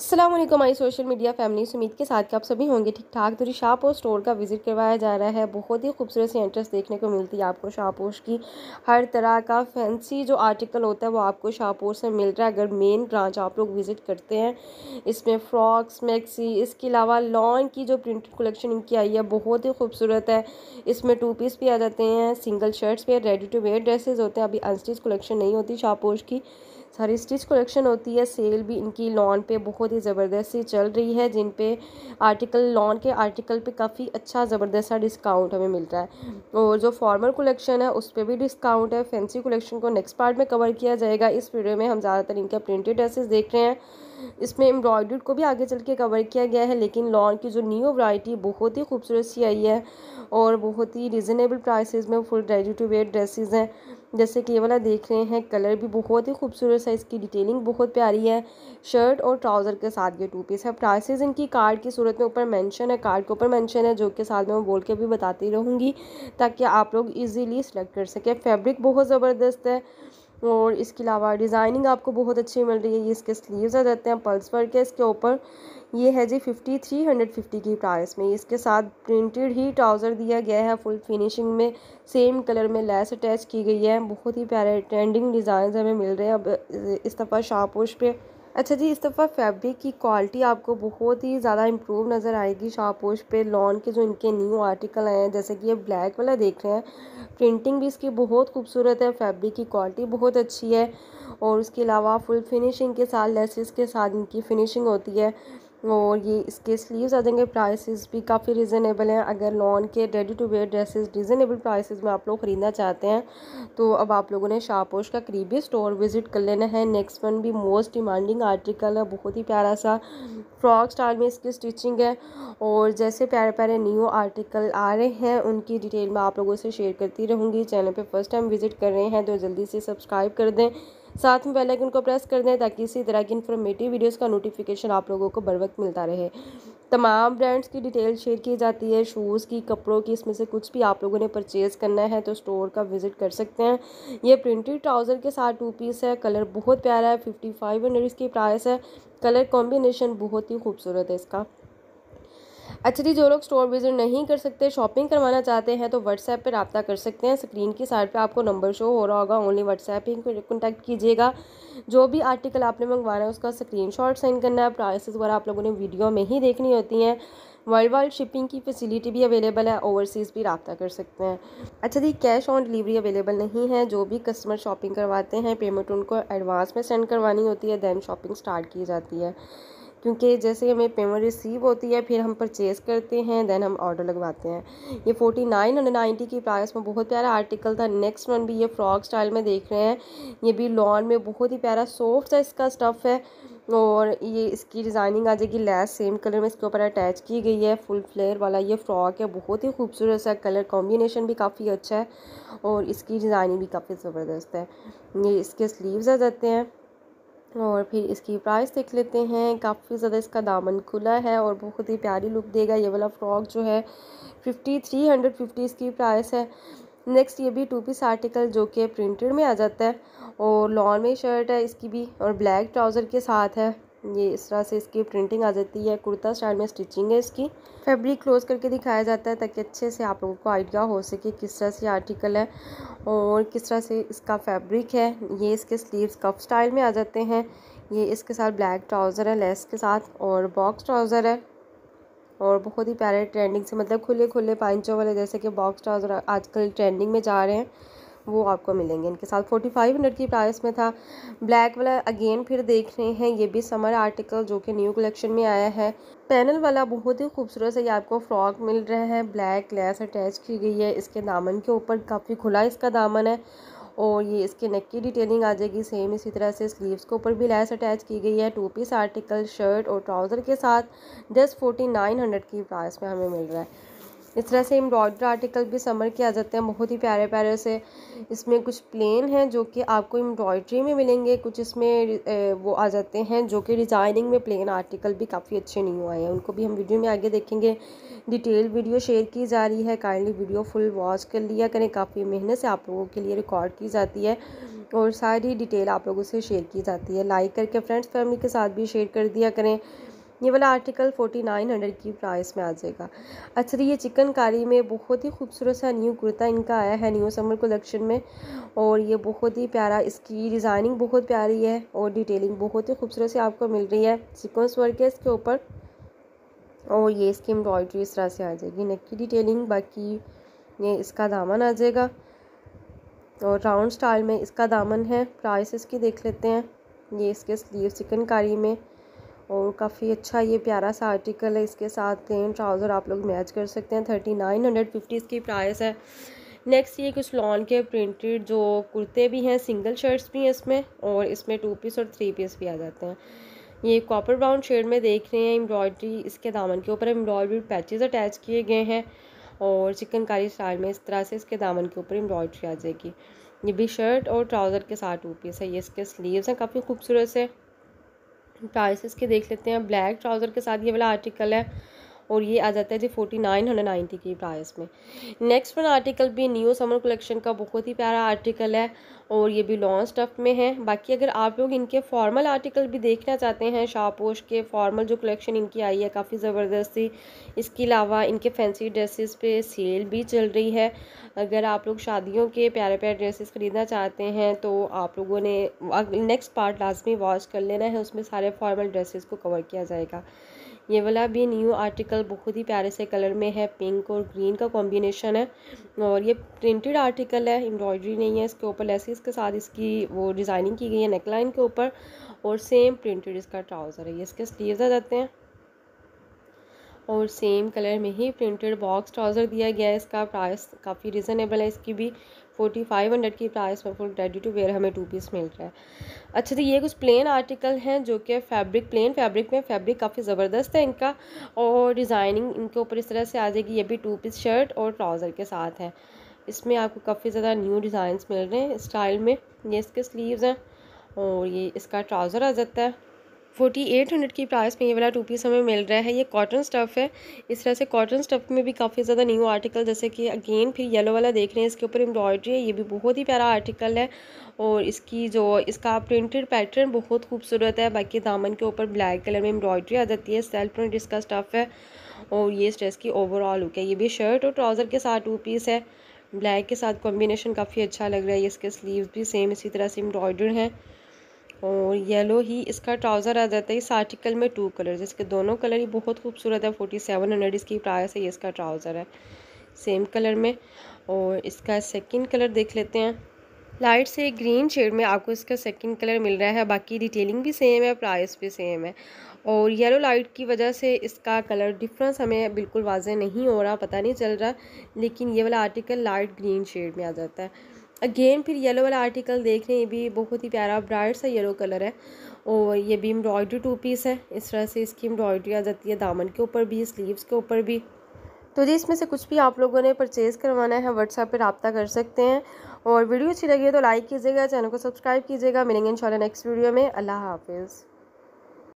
Aslam my social media family, Sumeet के साथ कि आप सभी होंगे ठीक ठाक तो शाहपोश स्टोर का विज़िट करवाया जा रहा है। बहुत ही खूबसूरत सी एंट्रेंस देखने को मिलती है आपको शाहपोश की। हर तरह का फैंसी जो आर्टिकल होता है, वो आपको शाहपोश से मिल रहा है। अगर मेन ब्रांच आप लोग विज़िट करते हैं, इसमें फ्रॉक्स मैक्सी इसके अलावा लॉन की जो प्रिंटेड कलेक्शन इनकी आई है, बहुत ही खूबसूरत है। इसमें टू पीस भी आ जाते हैं सिंगल शर्ट्स भी रेडी टू वेयर ड्रेसेज होते हैं। अभी अनस्टिच कलेक्शन नहीं होती शाहपोश की। सारी स्टिच कलेक्शन होती है। सेल भी इनकी लॉन पे बहुत ही ज़बरदस्त सी चल रही है, जिन पे आर्टिकल, लॉन के आर्टिकल पे काफ़ी अच्छा ज़बरदस्त सा डिस्काउंट हमें मिल रहा है। और जो फॉर्मल कलेक्शन है, उस पर भी डिस्काउंट है। फैंसी कलेक्शन को नेक्स्ट पार्ट में कवर किया जाएगा। इस वीडियो में हम ज़्यादातर इनके प्रिंटेड ड्रेसेस देख रहे हैं। इसमें एम्ब्रॉयड को भी आगे चल के कवर किया गया है, लेकिन लॉन की जो न्यू वराइटी बहुत ही खूबसूरत सी आई है और बहुत ही रिजनेबल प्राइसेस में full ready to wear dresses हैं। जैसे कि ये वाला देख रहे हैं, कलर भी बहुत ही खूबसूरत है इसकी डिटेलिंग बहुत प्यारी है। शर्ट और ट्राउज़र के साथ ये टू पीस है। प्राइसेस इनकी कार्ड की सूरत में ऊपर मेंशन है कार्ड के ऊपर मेंशन है, जो कि साथ में मैं बोल के भी बताती रहूँगी, ताकि आप लोग इजीली सेलेक्ट कर सकें। फैब्रिक बहुत ज़बरदस्त है, और इसके अलावा डिज़ाइनिंग आपको बहुत अच्छी मिल रही है। ये इसके स्लीव्स आ जाते हैं पल्स वर्क है, इसके ऊपर ये है जी फिफ्टी थ्री हंड्रेड फिफ्टी की प्राइस में। इसके साथ प्रिंटेड ही ट्राउज़र दिया गया है। फुल फिनिशिंग में सेम कलर में लेस अटैच की गई है। बहुत ही प्यारे ट्रेंडिंग डिज़ाइन हमें मिल रहे हैं। अब इस दफ़ा शाहपुश पे। अच्छा जी, इस दफ़ा फैब्रिक की क्वालिटी आपको बहुत ही ज़्यादा इम्प्रूव नज़र आएगी शाहपोश पे। लॉन के जो इनके न्यू आर्टिकल आए हैं, जैसे कि ये ब्लैक वाला देख रहे हैं। प्रिंटिंग भी इसकी बहुत खूबसूरत है। फैब्रिक की क्वालिटी बहुत अच्छी है। और उसके अलावा फुल फिनिशिंग के साथ लेसिस के साथ इनकी फिनिशिंग होती है। और ये इसके स्लीव्स आ जाएँगे प्राइसेस भी काफ़ी रिजनेबल हैं। अगर लॉन के ready to wear dresses reasonable prices में आप लोग ख़रीदना चाहते हैं तो अब आप लोगों ने शाहपोश का करीबी स्टोर विज़िट कर लेना है। नेक्स्ट वन भी मोस्ट डिमांडिंग आर्टिकल है, बहुत ही प्यारा सा फ्रॉक स्टाइल में इसकी स्टिचिंग है। और जैसे प्यारे प्यारे न्यू आर्टिकल आ रहे हैं, उनकी डिटेल मैं आप लोगों से शेयर करती रहूँगी। चैनल पर फ़र्स्ट टाइम विज़िट कर रहे हैं तो जल्दी से सब्सक्राइब कर दें। साथ में बेल आइकन को प्रेस कर दें ताकि इसी तरह की इन्फॉर्मेटिव वीडियोस का नोटिफिकेशन आप लोगों को बर वक्त मिलता रहे। तमाम ब्रांड्स की डिटेल शेयर की जाती है। शूज़ की, कपड़ों की, इसमें से कुछ भी आप लोगों ने परचेज़ करना है तो स्टोर का विज़िट कर सकते हैं। ये प्रिंटेड ट्राउज़र के साथ टू पीस है। कलर बहुत प्यारा है फिफ्टी फाइव हंड्रेड इसकी प्राइस है। कलर कॉम्बिनेशन बहुत ही खूबसूरत है इसका। अच्छा जी जो लोग स्टोर विज़िट नहीं कर सकते शॉपिंग करवाना चाहते हैं तो व्हाट्सएप पर रबता कर सकते हैं। स्क्रीन की साइड पे आपको नंबर शो हो रहा होगा। ओनली व्हाट्सएप ही कॉन्टैक्ट कीजिएगा। जो भी आर्टिकल आपने मंगवाना है, उसका स्क्रीन सेंड करना है। प्राइसेस वगैरह आप लोगों ने वीडियो में ही देखनी होती हैं। वर्ल्ड वाइड शिपिंग की फैसिलिटी भी अवेलेबल है। ओवरसीज़ भी रबता कर सकते हैं। अच्छा जी कैश ऑन डिलीवरी अवेलेबल नहीं है। जो भी कस्टमर शॉपिंग करवाते हैं पेमेंट उनको एडवांस में सेंड करवानी होती है दैन शॉपिंग स्टार्ट की जाती है। क्योंकि जैसे हमें पेमेंट रिसीव होती है, फिर हम परचेज़ करते हैं देन हम ऑर्डर लगवाते हैं। ये फोर्टी नाइन हंड्रेड नाइन्टी की प्राइस में बहुत प्यारा आर्टिकल था। नेक्स्ट वन भी ये फ्रॉक स्टाइल में देख रहे हैं। ये भी लॉन में बहुत ही प्यारा सॉफ्ट सा इसका स्टफ़ है। और ये इसकी डिज़ाइनिंग आ जाएगी लेस सेम कलर में इसके ऊपर अटैच की गई है। फुल फ्लेयर वाला ये फ्रॉक है। बहुत ही खूबसूरत सा कलर कॉम्बिनेशन भी काफ़ी अच्छा है। और इसकी डिज़ाइनिंग भी काफ़ी ज़बरदस्त है। ये इसके स्लीव्स आ जाते हैं। और फिर इसकी प्राइस देख लेते हैं। काफ़ी ज़्यादा इसका दामन खुला है और बहुत ही प्यारी लुक देगा ये वाला फ्रॉक जो है। फिफ्टी थ्री हंड्रेड फिफ्टी इसकी प्राइस है। नेक्स्ट ये भी टू पीस आर्टिकल जो कि प्रिंटेड में आ जाता है और लॉन में शर्ट है, इसकी भी और ब्लैक ट्राउज़र के साथ है। ये इस तरह से इसकी प्रिंटिंग आ जाती है। कुर्ता स्टाइल में स्टिचिंग है इसकी। फैब्रिक क्लोज करके दिखाया जाता है ताकि अच्छे से आप लोगों को आइडिया हो सके किस तरह से आर्टिकल है और किस तरह से इसका फैब्रिक है। ये इसके स्लीव्स कफ स्टाइल में आ जाते हैं। ये इसके साथ ब्लैक ट्राउज़र है लेस के साथ और बॉक्स ट्राउज़र है। और बहुत ही प्यारे ट्रेंडिंग से मतलब खुले खुले पाइंचों वाले जैसे कि बॉक्स ट्राउज़र आजकल ट्रेंडिंग में जा रहे हैं। वो आपको मिलेंगे। इनके साथ फोर्टी फाइव हंड्रेड की प्राइस में था। ब्लैक वाला अगेन फिर देख रहे हैं। ये भी समर आर्टिकल जो कि न्यू कलेक्शन में आया है। पैनल वाला बहुत ही खूबसूरत है ये आपको फ्रॉक मिल रहा है। ब्लैक लेस अटैच की गई है। इसके दामन के ऊपर काफ़ी खुला इसका दामन है। और ये इसके नेक की डिटेलिंग आ जाएगी। सेम इसी तरह से स्लीव्स के ऊपर भी लेस अटैच की गई है। टू पीस आर्टिकल शर्ट और ट्राउज़र के साथ। जस्ट फोर्टी नाइन हंड्रेड की प्राइस में हमें मिल रहा है। इस तरह से एम्ब्रॉयडर आर्टिकल भी समर के आ जाते हैं, बहुत ही प्यारे प्यारे से। इसमें कुछ प्लेन हैं जो कि आपको एम्ब्रॉयड्री में मिलेंगे, कुछ इसमें वो आ जाते हैं जो कि डिज़ाइनिंग में प्लेन आर्टिकल भी काफ़ी अच्छे नहीं हुए हैं। उनको भी हम वीडियो में आगे देखेंगे। डिटेल वीडियो शेयर की जा रही है काइंडली वीडियो फुल वॉच कर लिया करें। काफ़ी मेहनत से आप लोगों के लिए रिकॉर्ड की जाती है और सारी डिटेल आप लोगों से शेयर की जाती है। लाइक करके फ्रेंड्स फैमिली के साथ भी शेयर कर दिया करें। ये वाला आर्टिकल फोर्टी नाइन हंड्रेड की प्राइस में आ जाएगा। अच्छा ये चिकनकारी में बहुत ही खूबसूरत सा न्यू कुर्ता इनका आया है न्यू समर कलेक्शन में। और ये बहुत ही प्यारा, इसकी डिज़ाइनिंग बहुत प्यारी है और डिटेलिंग बहुत ही खूबसूरत से आपको मिल रही है। सिक्वेंस वर्क है इसके ऊपर। और ये इसकी एम्ब्रॉयड्री इस तरह से आ जाएगी। नेक की डिटेलिंग बाकी ये इसका दामन आ जाएगा। और राउंड स्टाइल में इसका दामन है। प्राइस इसकी देख लेते हैं। ये इसके स्लीव चिकनकारी में और काफ़ी अच्छा ये प्यारा सा आर्टिकल है, इसके साथ प्लेन ट्राउज़र आप लोग मैच कर सकते हैं। थर्टी नाइन हंड्रेड फिफ्टी इसकी प्राइस है। नेक्स्ट ये कुछ लॉन के प्रिंटेड जो कुर्ते भी हैं सिंगल शर्ट्स भी हैं इसमें और इसमें टू पीस और थ्री पीस भी आ जाते हैं। ये कॉपर ब्राउन शेड में देख रहे हैं एम्ब्रॉयड्री इसके दामन के ऊपर एम्ब्रॉयड्री पैचेस अटैच किए गए हैं और चिकनकारी स्टाइल में इस तरह से इसके दामन के ऊपर एम्ब्रॉयड्री आ जाएगी। ये भी शर्ट और ट्राउज़र के साथ टू पीस है, ये इसके स्लीव्स हैं, काफ़ी खूबसूरत से। प्राइसेस के देख लेते हैं। ब्लैक ट्राउज़र के साथ ये वाला आर्टिकल है। और ये आ जाता है जी फोर्टी नाइन हंड्रेड नाइन्टी की प्राइस में। नेक्स्ट वन आर्टिकल भी न्यू समर कलेक्शन का बहुत ही प्यारा आर्टिकल है और ये भी लॉन्ग स्टफ़ में है। बाकी अगर आप लोग इनके फॉर्मल आर्टिकल भी देखना चाहते हैं शापोश के फॉर्मल जो कलेक्शन इनकी आई है, काफ़ी ज़बरदस्ती इसके अलावा इनके फैंसी ड्रेसेस पे सेल भी चल रही है। अगर आप लोग शादियों के प्यारे प्यारे ड्रेसेस ख़रीदना चाहते हैं तो आप लोगों ने नेक्स्ट पार्ट लाजमी वॉच कर लेना है, उसमें सारे फॉर्मल ड्रेसेस को कवर किया जाएगा। ये वाला भी न्यू आर्टिकल बहुत ही प्यारे से कलर में है पिंक और ग्रीन का कॉम्बिनेशन है। और ये प्रिंटेड आर्टिकल है एम्ब्रॉयडरी नहीं है इसके ऊपर लेसिस के साथ इसकी वो डिज़ाइनिंग की गई है नेकलाइन के ऊपर। और सेम प्रिंटेड इसका ट्राउज़र है, ये इसके स्लीव्स आ जाते हैं। और सेम कलर में ही प्रिंटेड बॉक्स ट्राउज़र दिया गया है, इसका प्राइस काफ़ी रिजनेबल है इसकी भी। फोर्टी फाइव हंड्रेड की प्राइस में फुल रेडी टू वेयर हमें टू पीस मिल रहा है। अच्छा तो ये कुछ प्लेन आर्टिकल हैं जो कि फैब्रिक प्लेन फैब्रिक में फैब्रिक काफ़ी ज़बरदस्त है इनका और डिज़ाइनिंग इनके ऊपर इस तरह से आ जाएगी। ये भी टू पीस शर्ट और ट्राउज़र के साथ है। इसमें आपको काफ़ी ज़्यादा न्यू डिज़ाइंस मिल रहे हैं स्टाइल में। ये इसके स्लीव्स हैं और ये इसका ट्राउज़र आ जाता है। फोर्टी एट हंड्रेड की प्राइस में ये वाला टू पीस हमें मिल रहा है। ये कॉटन स्टफ़ है। इस तरह से कॉटन स्टफ़ में भी काफ़ी ज़्यादा न्यू आर्टिकल जैसे कि अगेन फिर येलो वाला देख रहे हैं। इसके ऊपर एम्ब्रॉयड्री है, ये भी बहुत ही प्यारा आर्टिकल है। और इसकी जो, इसका प्रिंटेड पैटर्न बहुत खूबसूरत है। बाकी दामन के ऊपर ब्लैक कलर में एम्ब्रॉयड्री आ जाती है। सेल्फ प्रिंट इसका स्टफ़ है। और ये स्ट्रेस की ओवरऑल लुक है। ये भी शर्ट और ट्राउज़र के साथ टू पीस है। ब्लैक के साथ कॉम्बिनेशन काफ़ी अच्छा लग रहा है। इसके स्लीव भी सेम इसी तरह से एम्ब्रॉयडर हैं। और येलो ही इसका ट्राउज़र आ जाता है इस आर्टिकल में टू कलर इसके दोनों कलर ही बहुत खूबसूरत है फोर्टी सेवन हंड्रेड इसकी प्राइस है, ये इसका ट्राउज़र है सेम कलर में। और इसका सेकंड कलर देख लेते हैं। लाइट से ग्रीन शेड में आपको इसका सेकंड कलर मिल रहा है, बाकी डिटेलिंग भी सेम है प्राइस भी सेम है। और येलो लाइट की वजह से इसका कलर डिफरेंस हमें बिल्कुल वाजह नहीं हो रहा, पता नहीं चल रहा, लेकिन ये वाला आर्टिकल लाइट ग्रीन शेड में आ जाता है। अगेन फिर येलो वाला आर्टिकल देख रहे हैं ये भी बहुत ही प्यारा ब्राइट सा येलो कलर है। और ये भी एम्ब्रॉयडरी टू पीस है। इस तरह से इसकी एम्ब्रॉयडरी आ जाती है दामन के ऊपर भी स्लीव्स के ऊपर भी। तो जी, इसमें से कुछ भी आप लोगों ने परचेज़ करवाना है व्हाट्सएप पर रबता कर सकते हैं। और वीडियो अच्छी लगी है तो लाइक कीजिएगा, चैनल को सब्सक्राइब कीजिएगा। मिलेंगे इंशाल्लाह नेक्स्ट वीडियो में। अल्लाह हाफिज़।